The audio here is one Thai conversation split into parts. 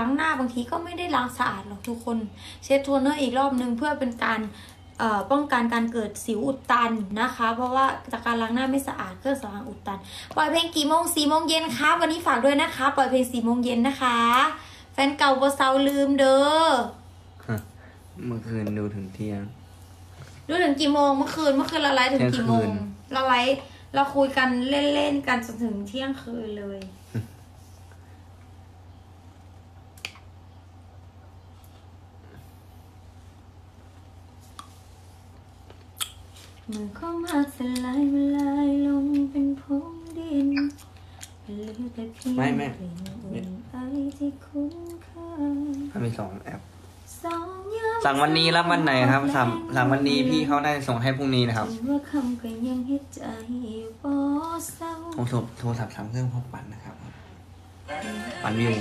ล้างหน้าบางทีก็ไม่ได้ล้างสะอาดหรอกทุกคน เช็ดโทนเนอร์อีกรอบนึงเพื่อเป็นการเอ่อป้องกันการเกิดสิวอุดตันนะคะ เพราะว่าจากการล้างหน้าไม่สะอาดเครื่องสำอางอุดตัน ปล่อยเพลงกี่โมงสี่โมงเย็นครับวันนี้ฝากด้วยนะคะ ปล่อยเพลงสี่โมงเย็นนะคะ แฟนเก่าบเซาลืมเด้อเมื่อคืนดูถึงเที่ยง ดูถึงกี่โมงเมื่อคืนเมื่อคืนเราไลฟ์ถึงกี่โมงเที่ยงคืนเราไลฟ์เราคุยกันเล่นๆกันจนถึงเที่ยงคืนเลย เมื่อความหักสลายละลายลงเป็นผงดินเหลือแต่เพียงไม่ไม่ กลิ่นอุ่นไอที่คุ้นเคยถ้ามีสองแอป สองยามสั่งวันนี้รับวันไหนครับ สั่งสั่งวันนี้พี่เขาได้ส่งให้พรุ่งนี้นะครับจว่าคำก็ยังเฮ็ดใจบ่เศร้าโทรศัพท์โทรศัพท์สามเครื่องพ่อปั่นนะครับ ปั่นวิว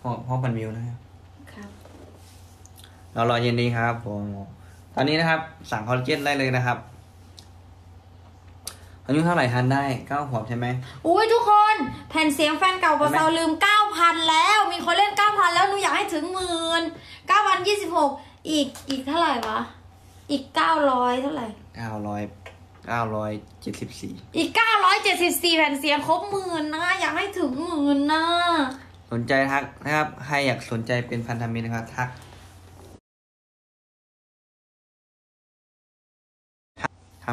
พ่อพ่อปั่นวิวนะครับ ครับ เรารอเย็นดีครับผม ตอนนี้นะครับ สั่งคอลลาเจนได้เลยนะครับ อายุเท่าไหร่ทานได้เก้าขวบใช่ไหมอุ้ยทุกคนแผ่นเสียงแฟนเก่าปะเห็นไหมเซาลืม9,000แล้ว มีคนเล่น9,000แล้วหนูอยากให้ถึงหมื่น9,026อีกอีกเท่าไหร่วะ อีก900เท่าไหร่เก้าร้อยเก้าร้อยเจ็ดสิบสี่อีก974แผ่นเสียงครบหมื่นนะ อยากให้ถึงหมื่นนะ สนใจทักนะครับ ใครอยากสนใจเป็นพันธมิตรนะครับทัก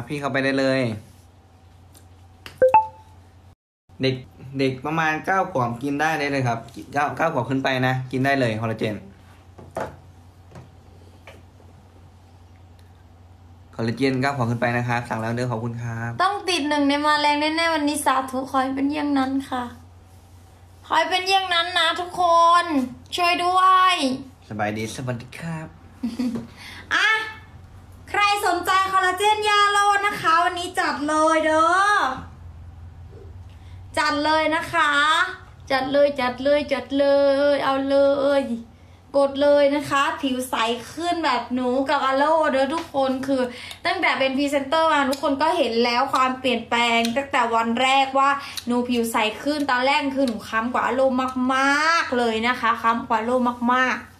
ทักพี่เขาไปได้เลย เด็กเด็กประมาณเก้าขวบกินได้เลยครับเก้าเก้าขวบขึ้นไปนะ กินได้เลยคอลลาเจนคอลลาเจนเก้าขวบขึ้นไปนะครับสั่งแล้วเด้อขอบคุณครับ ต้องติดหนึ่งในมาแรงแน่ๆวันนี้สาธุขอให้เป็นเยี่ยงนั้นค่ะขอให้เป็นเยี่ยงนั้นนะทุกคน ช่วยด้วย สบายดีสวัสดีครับอะใครสนใจคอลลาเจนญ่าโล นะคะวันนี้จัดเลยเด้อ จัดเลยนะคะ จัดเลยจัดเลยจัดเลย เอาเลย กดเลยนะคะ ผิวใสขึ้นแบบหนูกับอาโล่เด้อทุกคนคือ ตั้งแต่เป็นพรีเซนเตอร์มาทุกคนก็เห็นแล้วความเปลี่ยนแปลง ตั้งแต่วันแรกว่าหนูผิวใสขึ้นตอนแรกคือหนูค้ำกว่าอโลมากๆเลยนะคะค้ำกว่าอโลมากๆ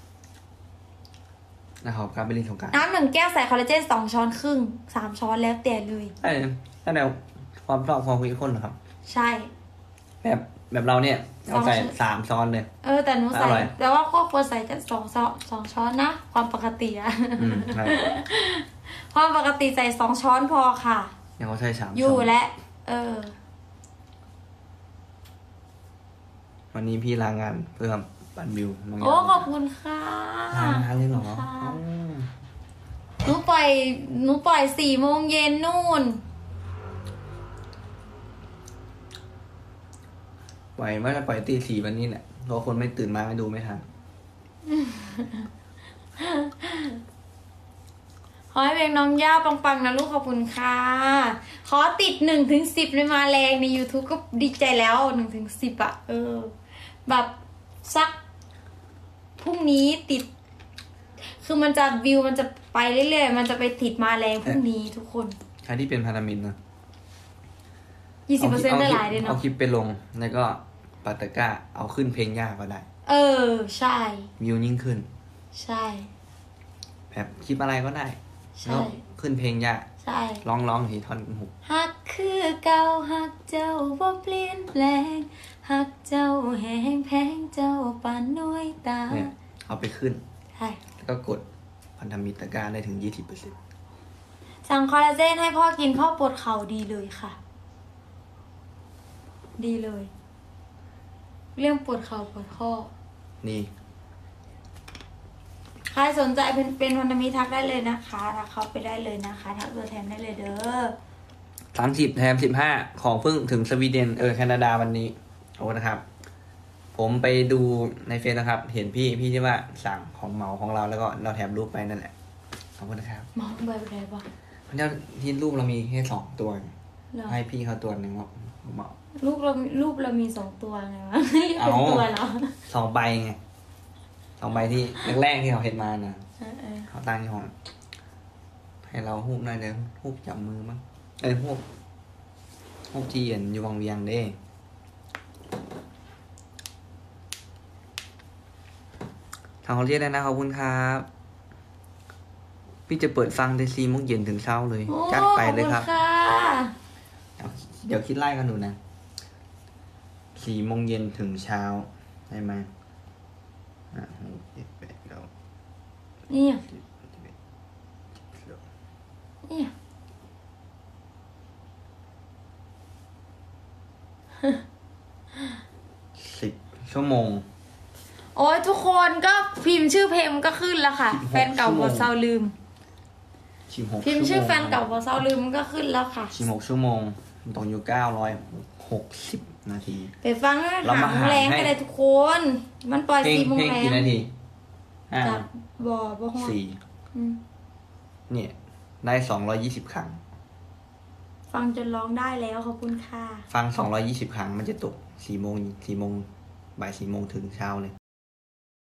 นะครับการไปเล่นสงกรารน้ำหนึ่งแก้วใส่คอลลาเจนสองช้อนครึ่งสามช้อนแล้วแต่เลยใช่ตั้งแต่ความชอบความคุยคนเหรอครับ ใช่ แบบแบบเราเนี่ยเอาใส่สามช้อนเลย เออแต่หนูใส่อร่อยแต่ว่าก็ควรใส่แต่สองช้อนสองช้อนนะ ความปกติอะอืมใช่ความปกติใส่สองช้อนพอค่ะยังเขาใส่สามอยู่ช้อนและ เออ วันนี้พี่ลางานเพื่อ ปั่นวิวน้องโอ้ยาขอบคุณค่ะลางานเลยเหรอค่ะอืมหนูปล่อยหนูปล่อยสี่โมงเย็นนู่น ปล่อยว่าจะปล่อยตีสี่วันนี้แหละรอคนไม่ตื่นมาไม่ดูไม่ทันขอให้เพลงน้องย่าปังๆนะลูกขอบคุณค่ะ ขอติดหนึ่งถึงสิบในมาแรงใน YouTube ก็ดีใจแล้วหนึ่งถึงสิบอะเออ แบบ สักพรุ่งนี้ติด คือมันจะวิวมันจะไปเรื่อยๆ มันจะไปติดมาแรงพรุ่งนี้ทุกคน ใครที่เป็นพันธมิตรนะยี่สิบเปอร์เซ็นต์ได้หลายเลยเอาเนาะคลิปไปลง แล้วก็ปัตตะกร้า เอาขึ้นเพลงยากก็ได้ เออ ใช่ วิวยิ่งขึ้น ใช่ แบบคลิปอะไรก็ได้ ใช่แล้วขึ้นเพลงยากใช่ร้องร้องทีท่อนหุบฮักคือเก่าฮักเจ้าบ่เปลี่ยนแปลงฮักเจ้าแห้งแพง เจ้าปานน้อยตาเนี่ยเอาไปขึ้น ใช่ แล้วก็กดพันธมิตรตะกร้าได้ถึงยี่สิบเปอร์เซ็นต์สั่งคอลลาเจนให้พ่อกินพ่อปวดเข่าดีเลยค่ะ ดีเลย เรื่องปวดเข่าปวดข้อ นี่ใครสนใจเป็นเป็นพันธมิตรทักได้เลยนะคะทักเขาไปได้เลยนะคะทักตัวแทนได้เลยเด้อสามสิบแถมสิบห้าของเพิ่งถึงสวีเดนเออแคนาดาวันนี้ โอ้นะครับ ผมไปดูในเฟซนะครับ เห็นพี่พี่ที่ว่าสั่งของเหมาของเราแล้วก็เราแถมรูปไปนั่นแหละขอบคุณนะครับหมอใบอะไรบ้างเพราะฉะนั้นที่รูปเรามีแค่สองตัว เหรอให้พี่เขาตัวหนึ่งว่าเหมารูปเรารูปเรามีสองตัวไงวะเอาเป็นตัวเหรอสองใบไงสองใบที่แรกๆที่เขาเห็นมานะเออเออเขาตั้งที่ห้องให้เราหูบหน่อยเดี๋ยวหูบจับมือมั้งเอ้ยหูบหูบจีเอ็นอยู่วังเวียงเด้างเขาเรียกได้นะขอบคุณครับ พี่จะเปิดฟังได้สี่โมงเย็นถึงเช้าเลยโอ้จัดไปเลยครับขอณค่ะเดี๋ยวคิดไล่กันดูนะสี่โมงเย็นถึงเช้าได้ไหมอะหกเจ็ดแปดเก้าเนี่ยสิบสิบเอ็ดสิบสองเนี่ยสิบชั่วโมง โอ้ยทุกคนก็พิมพ์ชื่อเพลงก็ขึ้นแล้วค่ะ16แฟนเก่าชั่วโมบองเซาลืม สิบหกพิมพ์ชื่อแฟนเก่าบอเซาลืมมันก็ขึ้นแล้วค่ะ สิบหกชั่วโมงตกอยู่เก้าร้อยหกสิบนาที ไปฟังเราหามาโมงหาแรงให้กันเลยทุกคน มันปล่อยเพลงสี่โมงเพลงแรกี่งนาทีอ่าจากบอบอฮอสี่อืมเนี่ย ได้สองร้อยี่สิบครั้ง ฟังจนร้องได้แล้วขอบคุณค่ะ ฟังสองร้อยี่สิบครั้งมันจะตกสี่โมงสี่โมงบ่ายสี่โมงถึงเช้าเลย